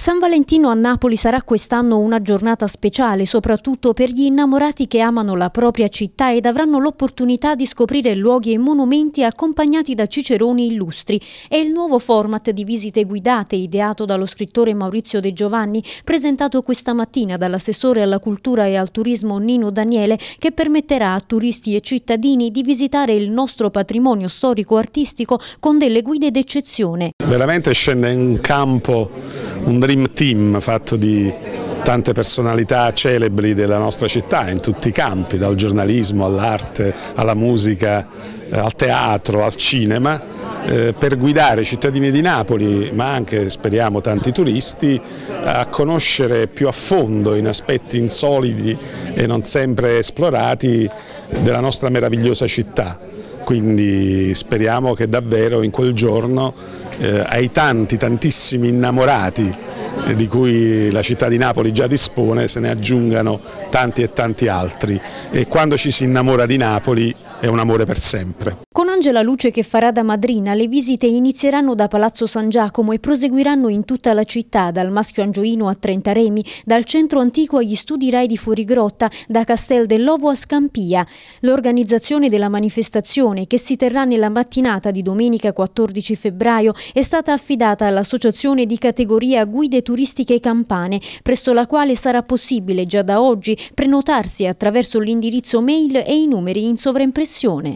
San Valentino a Napoli sarà quest'anno una giornata speciale, soprattutto per gli innamorati che amano la propria città ed avranno l'opportunità di scoprire luoghi e monumenti accompagnati da ciceroni illustri. È il nuovo format di visite guidate ideato dallo scrittore Maurizio De Giovanni, presentato questa mattina dall'assessore alla cultura e al turismo Nino Daniele, che permetterà a turisti e cittadini di visitare il nostro patrimonio storico-artistico con delle guide d'eccezione. Veramente scende in campo un dream team fatto di tante personalità celebri della nostra città in tutti i campi, dal giornalismo all'arte, alla musica, eh, al teatro, al cinema, eh, per guidare i cittadini di Napoli, ma anche speriamo tanti turisti, a conoscere più a fondo in aspetti insoliti e non sempre esplorati della nostra meravigliosa città. Quindi speriamo che davvero in quel giorno eh, ai tanti, tantissimi innamorati eh, di cui la città di Napoli già dispone, se ne aggiungano tanti e tanti altri e quando ci si innamora di Napoli è un amore per sempre. Con Angela Luce che farà da madrina, le visite inizieranno da Palazzo San Giacomo e proseguiranno in tutta la città, dal Maschio Angioino a Trentaremi, dal centro antico agli studi Rai di Fuorigrotta, da Castel dell'Ovo a Scampia. L'organizzazione della manifestazione, che si terrà nella mattinata di domenica 14 febbraio, è stata affidata all'Associazione di categoria Guide Turistiche Campane, presso la quale sarà possibile già da oggi prenotarsi attraverso l'indirizzo mail e i numeri in sovraimpressione.